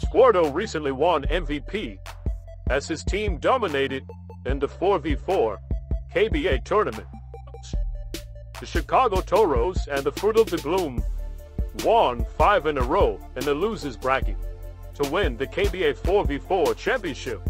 Squirtle recently won MVP as his team dominated in the 4v4 KBA tournament. The Chicago Toros and the Fruit of the Gloom won five in a row in the losers bracket to win the KBA 4v4 championship.